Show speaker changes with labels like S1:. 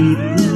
S1: beat